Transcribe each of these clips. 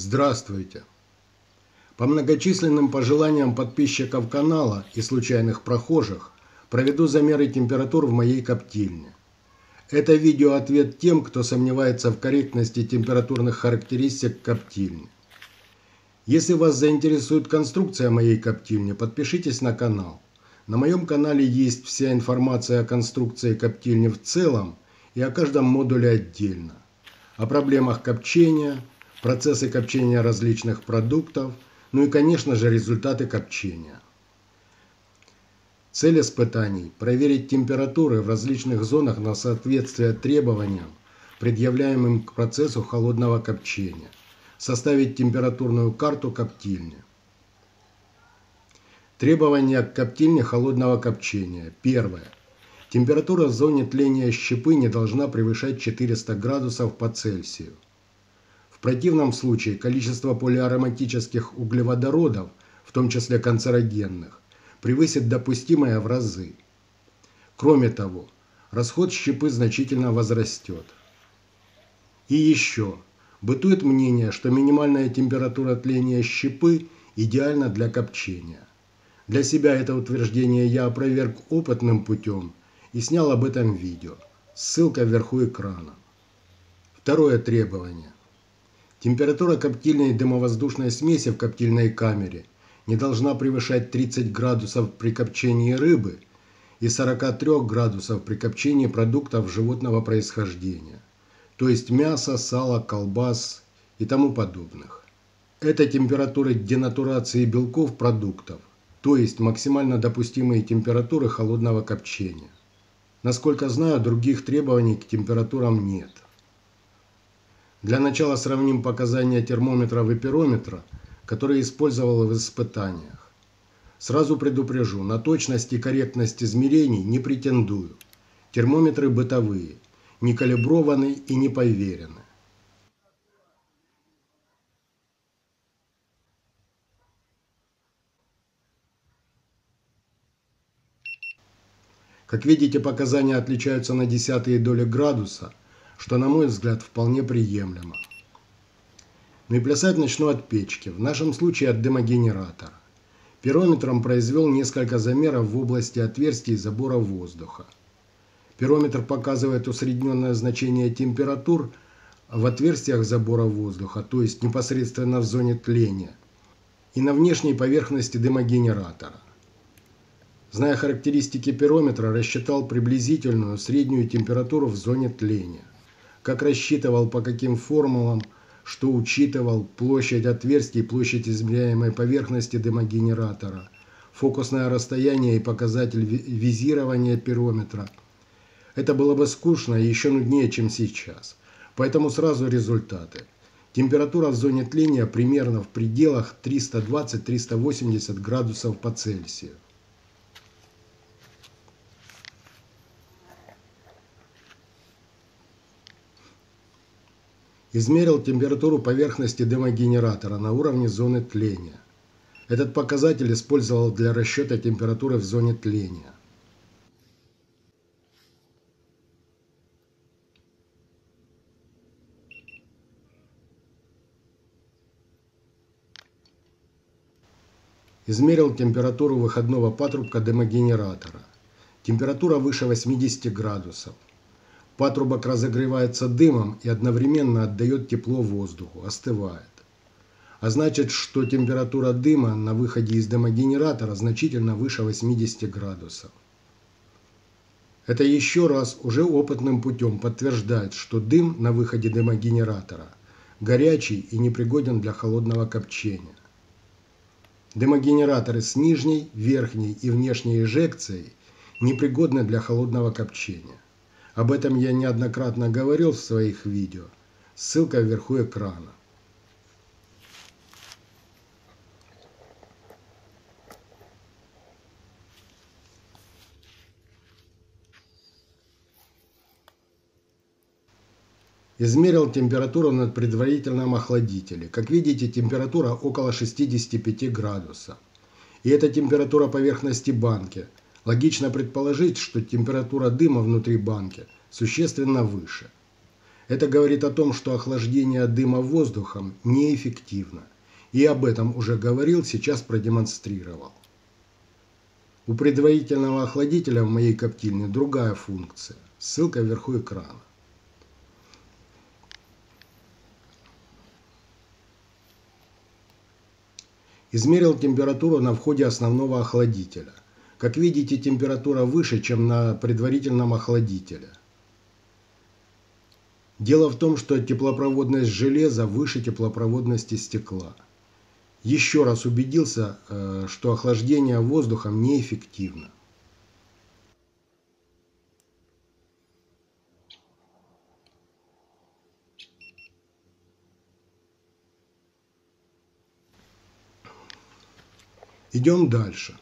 Здравствуйте! По многочисленным пожеланиям подписчиков канала и случайных прохожих проведу замеры температур в моей коптильне. Это видео ответ тем, кто сомневается в корректности температурных характеристик коптильни. Если вас заинтересует конструкция моей коптильни, подпишитесь на канал. На моем канале есть вся информация о конструкции коптильни в целом и о каждом модуле отдельно. О проблемах копчения – процессы копчения различных продуктов, ну и, конечно же, результаты копчения. Цель испытаний – проверить температуры в различных зонах на соответствие требованиям, предъявляемым к процессу холодного копчения, составить температурную карту коптильни. Требования к коптильне холодного копчения. Первое. Температура в зоне тления щепы не должна превышать 400 градусов по Цельсию. В противном случае количество полиароматических углеводородов, в том числе канцерогенных, превысит допустимое в разы. Кроме того, расход щепы значительно возрастет. И еще. Бытует мнение, что минимальная температура тления щепы идеальна для копчения. Для себя это утверждение я опроверг опытным путем и снял об этом видео. Ссылка вверху экрана. Второе требование. Температура коптильной дымовоздушной смеси в коптильной камере не должна превышать 30 градусов при копчении рыбы и 43 градусов при копчении продуктов животного происхождения, то есть мяса, сала, колбас и тому подобных. Это температуры денатурации белков продуктов, то есть максимально допустимые температуры холодного копчения. Насколько знаю, других требований к температурам нет. Для начала сравним показания термометра и пирометра, которые использовал в испытаниях. Сразу предупрежу, на точность и корректность измерений не претендую. Термометры бытовые, не калиброваны и не поверены. Как видите, показания отличаются на десятые доли градуса – что, на мой взгляд, вполне приемлемо. Ну и плясать начну от печки, в нашем случае от дымогенератора. Пирометром произвел несколько замеров в области отверстий забора воздуха. Пирометр показывает усредненное значение температур в отверстиях забора воздуха, то есть непосредственно в зоне тления, и на внешней поверхности дымогенератора. Зная характеристики пирометра, рассчитал приблизительную среднюю температуру в зоне тления как рассчитывал, по каким формулам, что учитывал, площадь отверстий, площадь измеряемой поверхности дымогенератора, фокусное расстояние и показатель визирования пирометра. Это было бы скучно и еще нуднее, чем сейчас. Поэтому сразу результаты. Температура в зоне тления примерно в пределах 320-380 градусов по Цельсию. Измерил температуру поверхности дымогенератора на уровне зоны тления. Этот показатель использовал для расчета температуры в зоне тления. Измерил температуру выходного патрубка дымогенератора. Температура выше 80 градусов. Патрубок разогревается дымом и одновременно отдает тепло воздуху, остывает. А значит, что температура дыма на выходе из дымогенератора значительно выше 80 градусов. Это еще раз уже опытным путем подтверждает, что дым на выходе дымогенератора горячий и непригоден для холодного копчения. Дымогенераторы с нижней, верхней и внешней эжекцией непригодны для холодного копчения. Об этом я неоднократно говорил в своих видео. Ссылка вверху экрана. Измерил температуру на предварительном охладителе. Как видите, температура около 65 градусов. И это температура поверхности банки – Логично предположить, что температура дыма внутри банки существенно выше. Это говорит о том, что охлаждение дыма воздухом неэффективно. И об этом уже говорил, сейчас продемонстрировал. У предварительного охладителя в моей коптильне другая функция. Ссылка вверху экрана. Измерил температуру на входе основного охладителя. Как видите, температура выше, чем на предварительном охладителе. Дело в том, что теплопроводность железа выше теплопроводности стекла. Еще раз убедился, э, что охлаждение воздухом неэффективно. Идем дальше.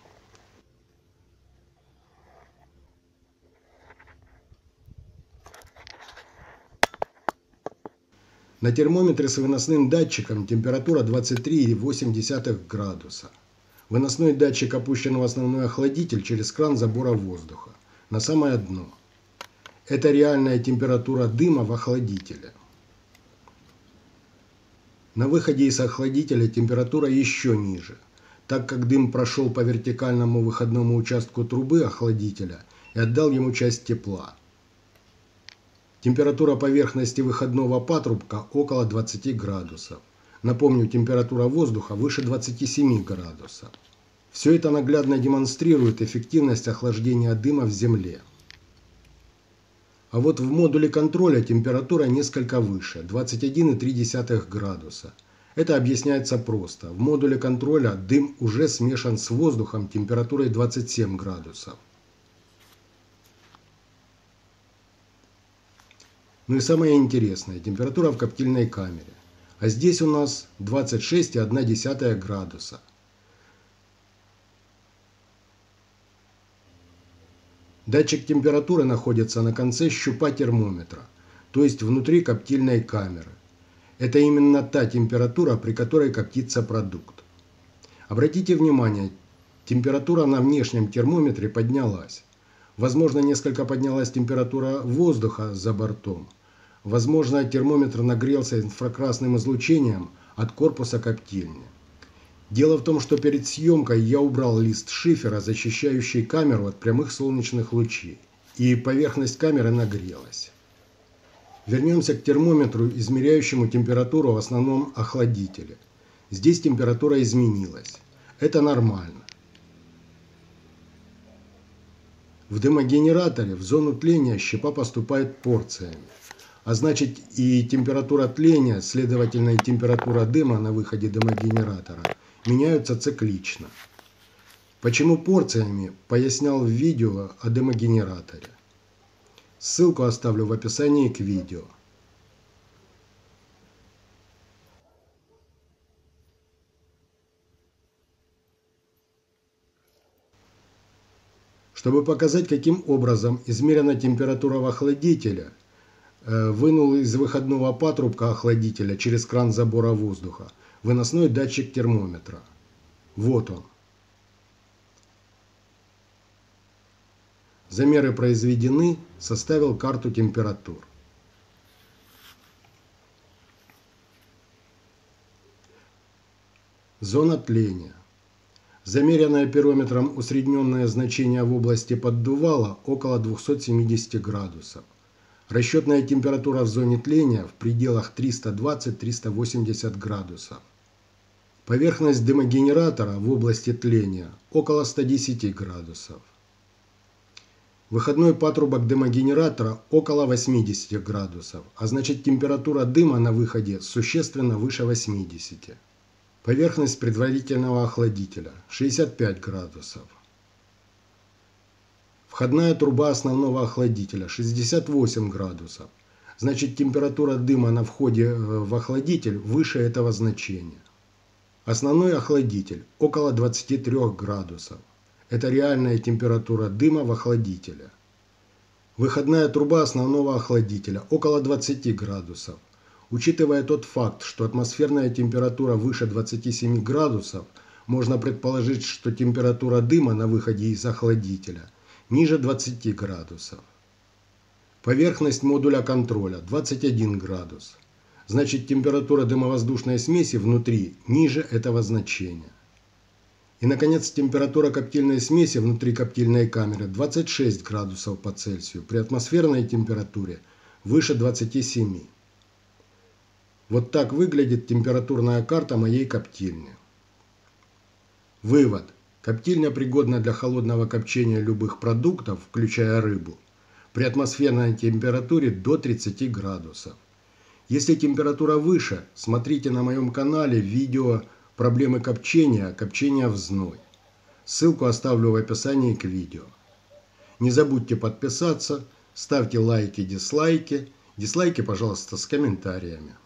На термометре с выносным датчиком температура 23,8 градуса. Выносной датчик опущен в основной охладитель через кран забора воздуха на самое дно. Это реальная температура дыма в охладителе. На выходе из охладителя температура еще ниже, так как дым прошел по вертикальному выходному участку трубы охладителя и отдал ему часть тепла. Температура поверхности выходного патрубка около 20 градусов. Напомню, температура воздуха выше 27 градусов. Все это наглядно демонстрирует эффективность охлаждения дыма в земле. А вот в модуле контроля температура несколько выше, 21,3 градуса. Это объясняется просто. В модуле контроля дым уже смешан с воздухом температурой 27 градусов. Ну и самое интересное, температура в коптильной камере. А здесь у нас 26,1 градуса. Датчик температуры находится на конце щупа термометра, то есть внутри коптильной камеры. Это именно та температура, при которой коптится продукт. Обратите внимание, температура на внешнем термометре поднялась. Возможно, несколько поднялась температура воздуха за бортом. Возможно, термометр нагрелся инфракрасным излучением от корпуса коптильни. Дело в том, что перед съемкой я убрал лист шифера, защищающий камеру от прямых солнечных лучей, и поверхность камеры нагрелась. Вернемся к термометру, измеряющему температуру в основном охладителе. Здесь температура изменилась. Это нормально. В дымогенераторе в зону тления щепа поступает порциями. А значит и температура тления, следовательно и температура дыма на выходе дымогенератора меняются циклично. Почему порциями, пояснял в видео о дымогенераторе. Ссылку оставлю в описании к видео. Чтобы показать, каким образом измерена температура в охладителе, вынул из выходного патрубка охладителя через кран забора воздуха выносной датчик термометра. Вот он. Замеры произведены, составил карту температур. Зона тления. Замеренное пирометром усредненное значение в области поддувала около 270 градусов. Расчетная температура в зоне тления в пределах 320-380 градусов. Поверхность дымогенератора в области тления около 110 градусов. Выходной патрубок дымогенератора около 80 градусов, а значит температура дыма на выходе существенно выше 80. Поверхность предварительного охладителя 65 градусов. Входная труба основного охладителя 68 градусов. Значит температура дыма на входе э, в охладитель выше этого значения. Основной охладитель около 23 градусов. Это реальная температура дыма в охладителе. Выходная труба основного охладителя около 20 градусов. Учитывая тот факт, что атмосферная температура выше 27 градусов, можно предположить, что температура дыма на выходе из охладителя ниже 20 градусов. Поверхность модуля контроля 21 градус. Значит температура дымовоздушной смеси внутри ниже этого значения. И, наконец, температура коптильной смеси внутри коптильной камеры 26 градусов по Цельсию, при атмосферной температуре выше 27. Вот так выглядит температурная карта моей коптильни. Вывод. Коптильня пригодна для холодного копчения любых продуктов, включая рыбу, при атмосферной температуре до 30 градусов. Если температура выше, смотрите на моем канале видео «Проблемы копчения, копчения в зной». Ссылку оставлю в описании к видео. Не забудьте подписаться, ставьте лайки, дизлайки. Дизлайки, пожалуйста, с комментариями.